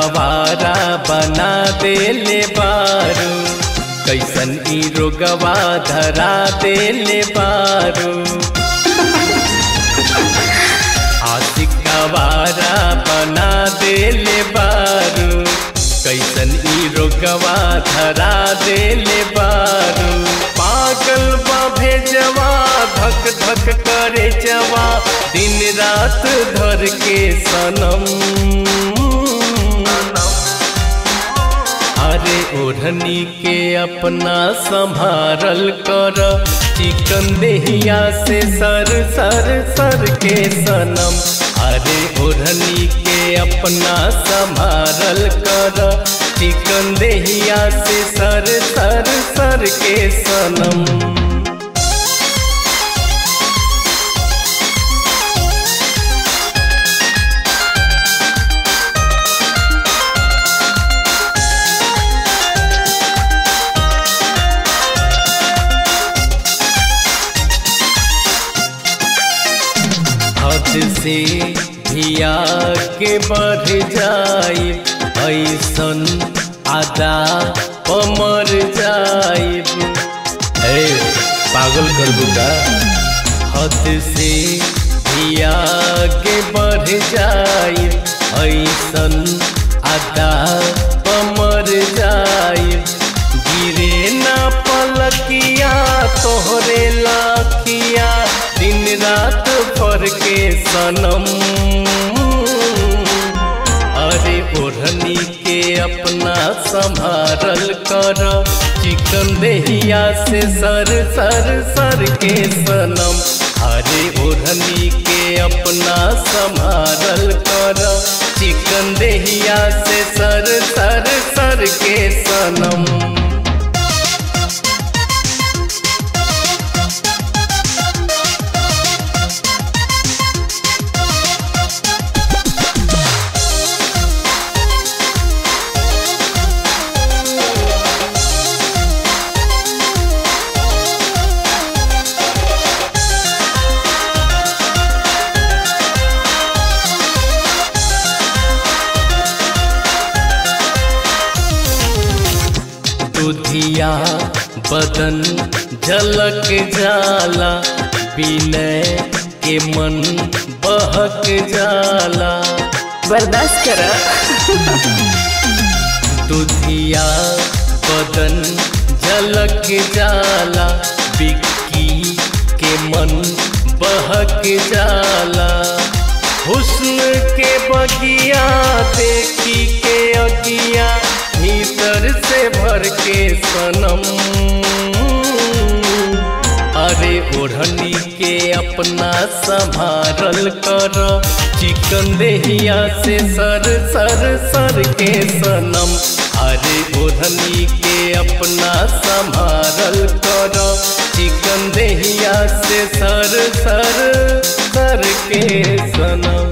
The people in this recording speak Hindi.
आवारा बना देले बारू। कैसन ई रोगवा धरा देले बारू। आशिक आवारा बना देले बारू। कैसन ई रोगवा धरा देले बारू। पागल बा भेजवा, धक धक करे जवा। दिन रात धर के सनम। ओढ़नी के अपना संभारल कर। चिकन देहिया से सर सर सर के सनम। अरे ओढ़नी के अपना संभारल कर। चिकन देहिया से सर सर सर के सनम। से धिया के बढ़ जाए ऐसन आदा पमर जाए पागल कर दूँगा हद से धिया के बढ़ जाए ऐसन आदा पमर जाए गिरे ना पलकिया तोहरे भर के सनम। अरे ओढ़नी के अपना संभारल कर। चिकन देहिया से सर सर सर के सनम। अरे ओढ़नी के अपना संभारल कर। चिकन देहिया से सर सर सर के सनम। दुधिया बदन झलक जाला विनय के मन बहक जाला। बर्दाश्त कर। दुधिया बदन झलक जाला बिक्की के मन बहक जाला। हुस्न के बगिया देखी ओढ़नी के अपना संभारल कर। चिकन देहिया से सर सर सर के सनम। अरे ओढ़नी के अपना संभारल कर। चिकन देहिया से सर सर सर के सनम।